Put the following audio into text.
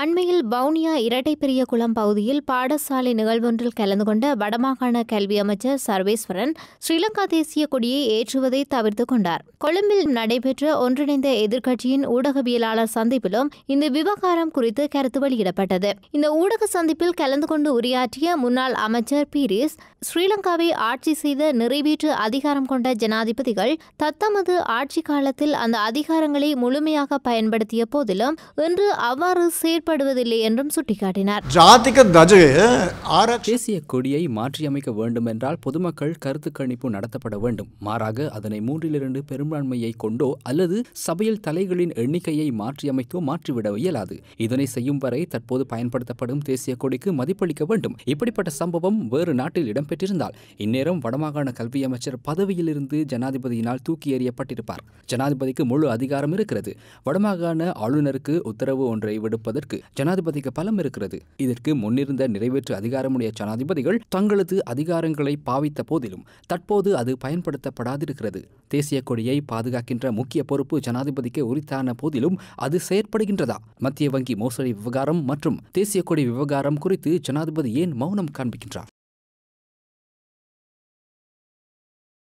அண்மையில் வவுனியா இரட்டைப்பெரிய குளம் பகுதியில் பாடசாலை நிகழ்வொன்றில் கலந்து கொண்ட வடமாகாண கல்வி அமைச்சர் சர்வேஸ்வரன் ஸ்ரீலங்கா தேசிய கொடியை ஏற்றுவதை தவிர்த்து கொண்டார். கொழும்பில் நடைபெற்ற ஒன்றிணைந்த எதிர்க்கட்சியின் ஊடகவியலாளர் சந்திப்பிலும் இந்த விவகாரம் குறித்து கருத்து வெளியிடப்பட்டது. இந்த ஊடக சந்திப்பில் கலந்து கொண்டு உரையாற்றிய முன்னாள் அமைச்சர் பீரிஸ் ஸ்ரீலங்காவை ஆட்சி செய்த நிறைவேற்று அதிகாரம் கொண்ட ஜனாதிபதிகள் தத்தமது ஆட்சி காலத்தில் அந்த அதிகாரங்களை முழுமையாக பயன்படுத்திய போதிலும் இன்று அவ்வாறு செயற்படுவதில்லை என்றும் சுட்டிக்காட்டினார். தேசிய கொடியை மாற்றியமைக்க வேண்டும் என்றால் பொதுமக்கள் கருத்து கணிப்பு நடத்தப்பட வேண்டும். மாறாக அதனை மூன்றிலிருந்து பெரும்பான்மையை கொண்டோ அல்லது சபையில் தலைகளின் எண்ணிக்கையை மாற்றியமைத்தோ மாற்றிவிட இயலாது. இதனை செய்யும் வரை தற்போது பயன்படுத்தப்படும் தேசிய கொடிக்கு மதிப்பளிக்க வேண்டும். இப்படிப்பட்ட சம்பவம் வேறு நாட்டில் இடம்பெற்ற இடம்பெற்றிருந்தால் இந்நேரம் வடமாகாண கல்வி அமைச்சர் பதவியிலிருந்து ஜனாதிபதியினால் தூக்கி எறியப்பட்டிருப்பார். ஜனாதிபதிக்கு முழு அதிகாரம் இருக்கிறது. வடமாகாண ஆளுநருக்கு உத்தரவு ஒன்றை விடுப்பதற்கு ஜனாதிபதிக்கு பலம் இருக்கிறது. இதற்கு முன்னிருந்த நிறைவேற்று அதிகாரமுடைய ஜனாதிபதிகள் தங்களது அதிகாரங்களை பாவித்த போதிலும் தற்போது அது பயன்படுத்தப்படாதிருக்கிறது. தேசிய கொடியை பாதுகாக்கின்ற முக்கிய பொறுப்பு ஜனாதிபதிக்கு உரித்தான போதிலும் அது செயற்படுகின்றதா? மத்திய வங்கி மோசடி விவகாரம் மற்றும் தேசிய கொடி விவகாரம் குறித்து ஜனாதிபதி ஏன் மௌனம் காண்பிக்கின்றார்?